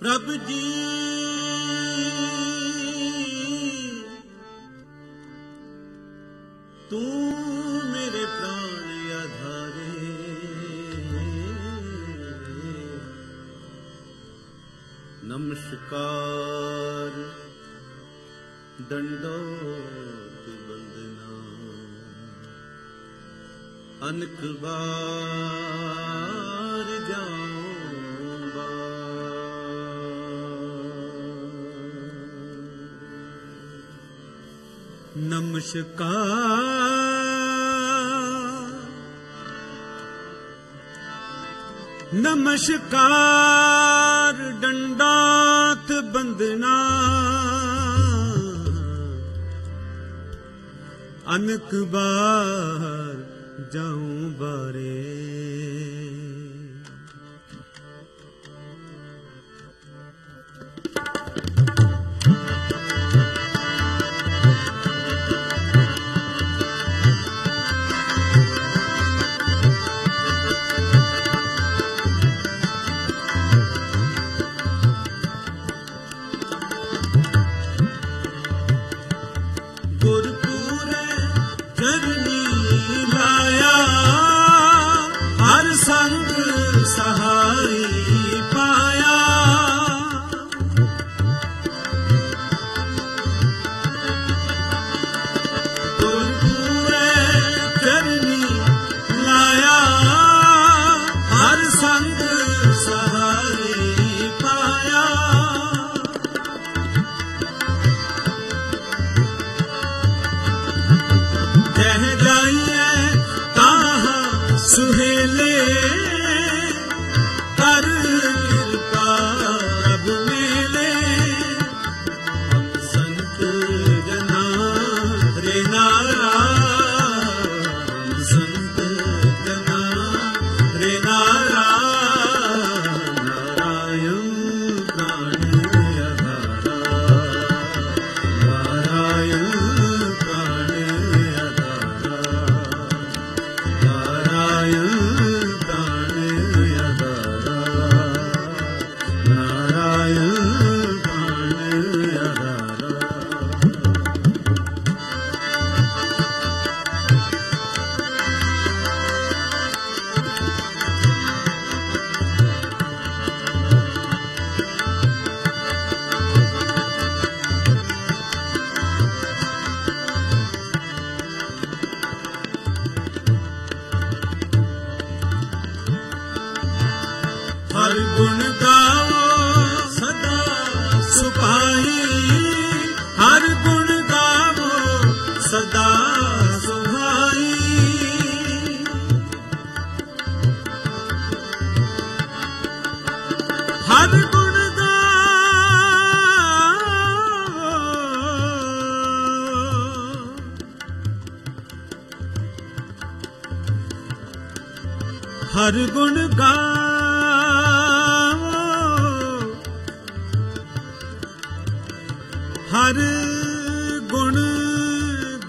ਪ੍ਰਭ ਜੀ। ਤੂੰ ਮੇਰੇ ਪ੍ਰਾਣ ਆਧਾਰੇ। ਨਮਸਕਾਰ। ਦੰਡੋਤ ਬੰਦਨਾ ਅਨਕ ਬਾਰ ਨਮਸਕਾਰ ਨਮਸਕਾਰ ਡੰਡਾਤ ਬੰਦਨਾ ਅਨਕ ਬਾਰ ਜਾਉ ਬਾਰੇ ਸੰਗ ਸਹਾ ਗੁਣ ਗਾਵੋ ਸਦਾ ਸੁਭਾਈ ਹਰ ਗੁਣ ਗਾਵੋ ਸਦਾ ਸੁਭਾਈ ਹਰ ਗੁਣ ਹਰ ਗੁਣ ਗਾ ਹਰ ਗੁਣ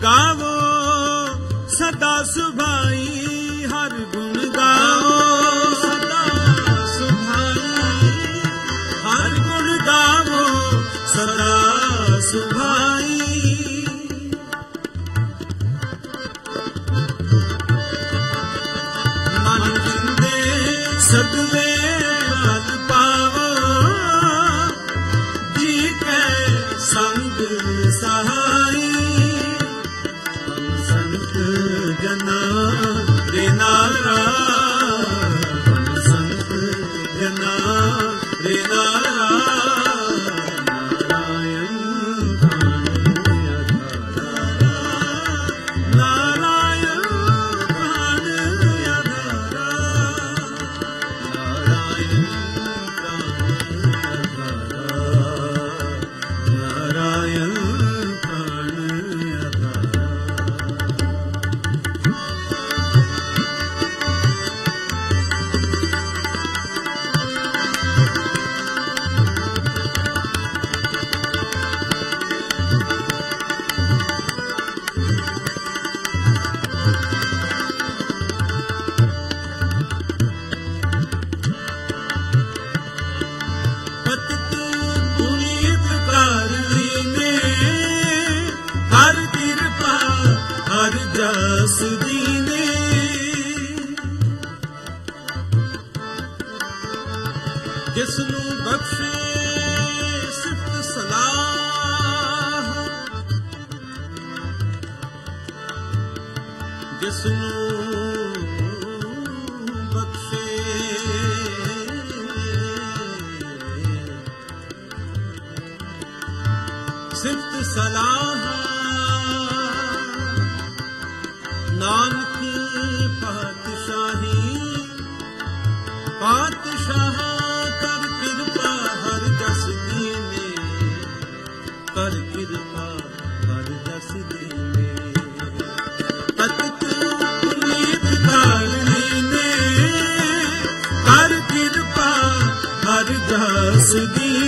ਗਾਵੋ ਸਦਾ ਸੁਭਾਈ ਰਸ ਦੀਨੇ ਜਿਸ ਨੂੰ ਬਖਸ਼ੇ ਸਿਫਤ ਸਲਾਹ। ਜਿਸ ਨੂੰ ਬਖਸ਼ੇ ਸਿਫਤ ਸਲਾਹ। ਨਾਨਕ ਪਾਤਸ਼ਾਹੀ ਪਾਤਸ਼ਾਹ ਕਰ ਕਿਰਪਾ, ਹਰ ਜਸ ਦੀਨੇ ਕਰ ਕਿਰਪਾ, ਹਰ ਜਸ ਦੀਨੇ ਤਤਿਤ ਪੁਨੀਤ ਕਾਲਨੀ ਨੇ। ਕਰ ਕਿਰਪਾ, ਹਰ ਜਸ ਦੀਨੇ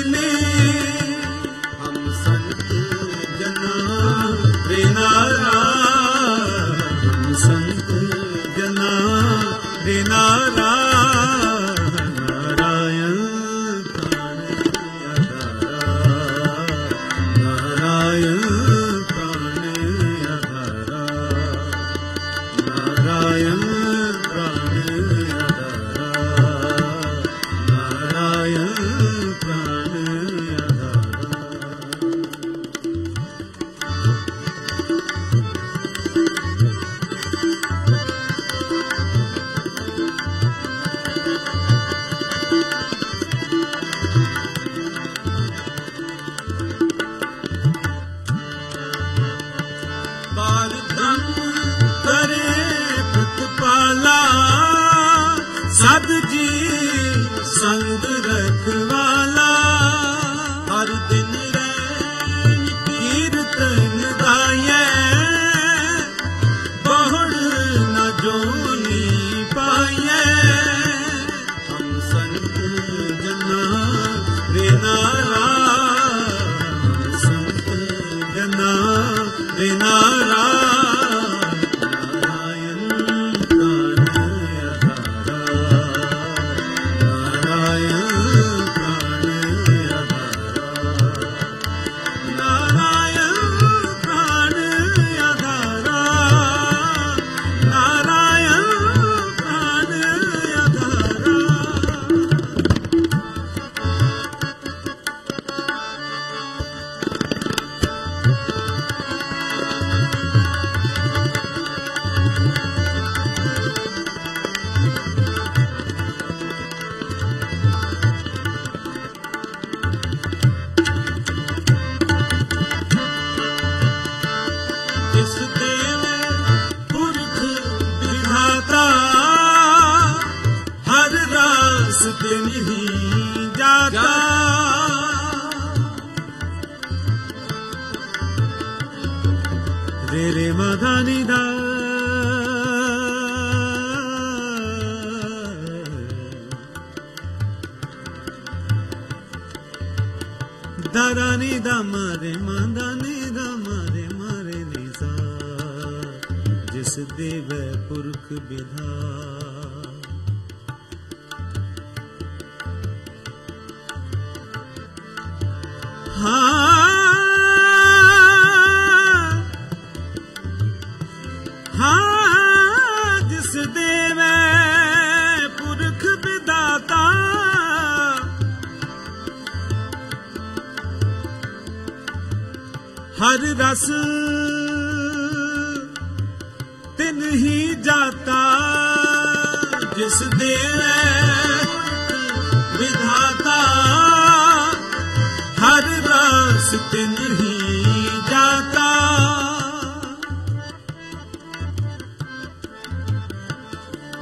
Dinara ਦਾ ਦਰਾਨੀ ਦਾ ਮਾਰੇ ਮੰਦਾਨੀ ਦਾ ਮਾਰੇ ਮਾਰੇ ਨਿਸਾ ਜਿਸ ਦੇਵੈ ਪੁਰਖ ਵਿਧਾ ਜਿਸ ਦੇਵੈ ਵਿਧਾਤਾ ਹਰ ਰਸ ਤਿਨ ਹੀ ਜਾਤਾ।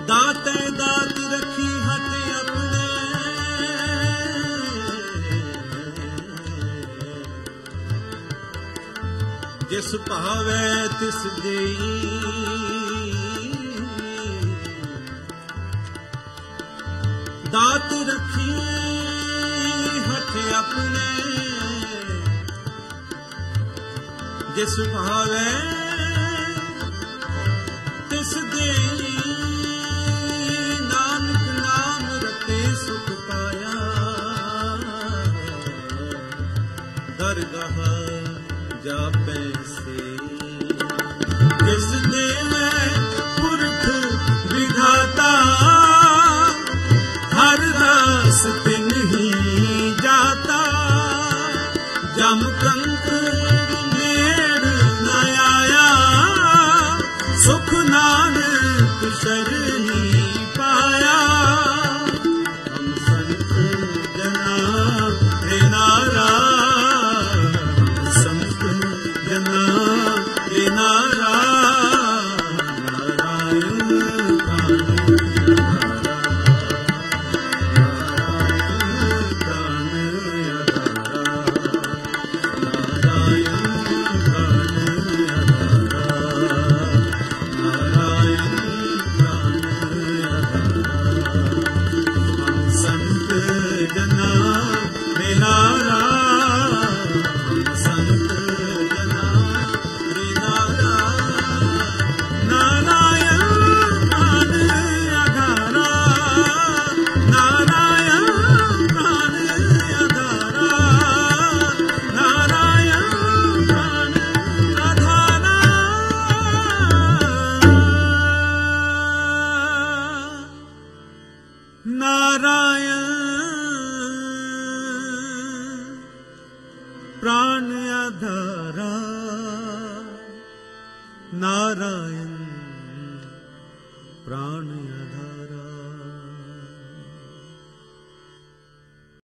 ਦਾਤੇ ਦਾਤ ਰੱਖੀ ਹੱਥ ਆਪਣੇ। ਜਿਸ ਭਾਵੈ ਤਿਸ ਦੇਈ ਦਾਤ ਰੱਖੀ ਹੱਥ ਆਪਣੇ। ਜਿਸ ਭਾਵੈ पास पे नहीं जाता जमकंक मेर न आया सुख नानक